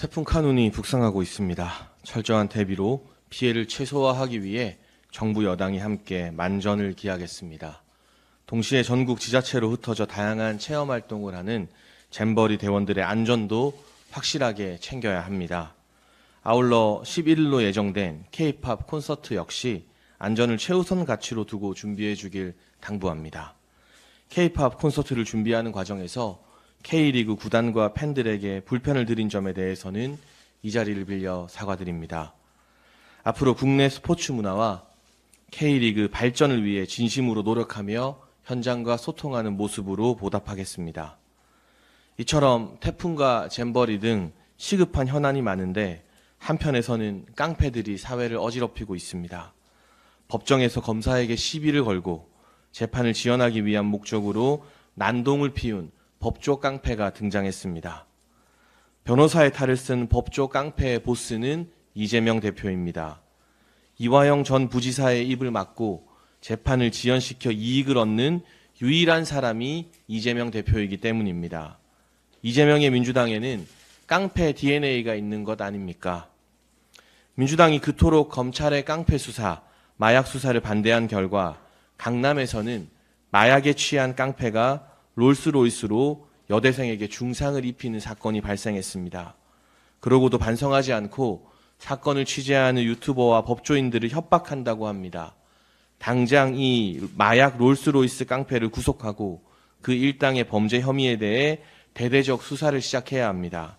태풍 카눈이 북상하고 있습니다. 철저한 대비로 피해를 최소화하기 위해 정부 여당이 함께 만전을 기하겠습니다. 동시에 전국 지자체로 흩어져 다양한 체험 활동을 하는 잼버리 대원들의 안전도 확실하게 챙겨야 합니다. 아울러 11일로 예정된 K-팝 콘서트 역시 안전을 최우선 가치로 두고 준비해 주길 당부합니다. K-팝 콘서트를 준비하는 과정에서 K리그 구단과 팬들에게 불편을 드린 점에 대해서는 이 자리를 빌려 사과드립니다. 앞으로 국내 스포츠 문화와 K리그 발전을 위해 진심으로 노력하며 현장과 소통하는 모습으로 보답하겠습니다. 이처럼 태풍과 잼버리 등 시급한 현안이 많은데 한편에서는 깡패들이 사회를 어지럽히고 있습니다. 법정에서 검사에게 시비를 걸고 재판을 지연하기 위한 목적으로 난동을 피운 법조 깡패가 등장했습니다. 변호사의 탈을 쓴 법조 깡패의 보스는 이재명 대표입니다. 이화영 전 부지사의 입을 막고 재판을 지연시켜 이익을 얻는 유일한 사람이 이재명 대표이기 때문입니다. 이재명의 민주당에는 깡패 DNA가 있는 것 아닙니까? 민주당이 그토록 검찰의 깡패 수사, 마약 수사를 반대한 결과 강남에서는 마약에 취한 깡패가 롤스로이스로 여대생에게 중상을 입히는 사건이 발생했습니다. 그러고도 반성하지 않고 사건을 취재하는 유튜버와 법조인들을 협박한다고 합니다. 당장 이 마약 롤스로이스 깡패를 구속하고 그 일당의 범죄 혐의에 대해 대대적 수사를 시작해야 합니다.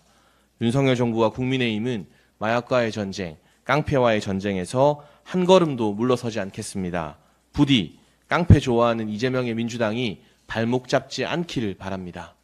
윤석열 정부와 국민의힘은 마약과의 전쟁, 깡패와의 전쟁에서 한 걸음도 물러서지 않겠습니다. 부디 깡패 좋아하는 이재명의 민주당이 발목 잡지 않기를 바랍니다.